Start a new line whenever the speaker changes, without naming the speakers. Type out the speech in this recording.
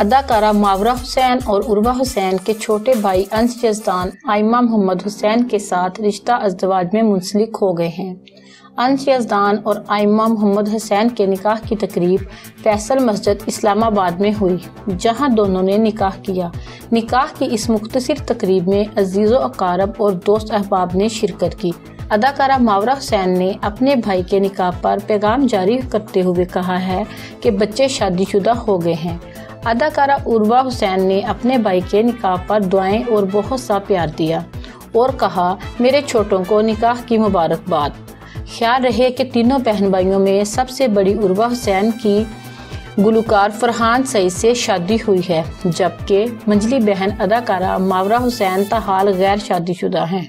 अदाकारा मावरा हुसैन और उर्वा हुसैन के छोटे भाई अंश यजदान आयमा मोहम्मद हुसैन के साथ रिश्ता अजदवाज में मुंसलिक हो गए हैं। अंश यजदान और आयमा मोहम्मद हुसैन के निकाह की तकरीब फैसल मस्जिद इस्लामाबाद में हुई, जहाँ दोनों ने निकाह किया। निकाह की इस मुख्तर तकरीब में अज़ीज़ अकारब और दोस्त अहबाब ने शिरकत की। अदाकारा मावरा हुसैन ने अपने भाई के निकाह पर पैगाम जारी करते हुए कहा है कि बच्चे शादीशुदा हो गए हैं। अदाकारा उर्वा हुसैन ने अपने भाई के निकाह पर दुआएँ और बहुत सा प्यार दिया और कहा, मेरे छोटों को निकाह की मुबारकबाद। ख्याल रहे कि तीनों बहन भाइयों में सबसे बड़ी उर्वा हुसैन की गुलकार फरहान सईद से शादी हुई है, जबकि मंजली बहन अदाकारा मावरा हुसैन ताहाल गैर शादीशुदा हैं।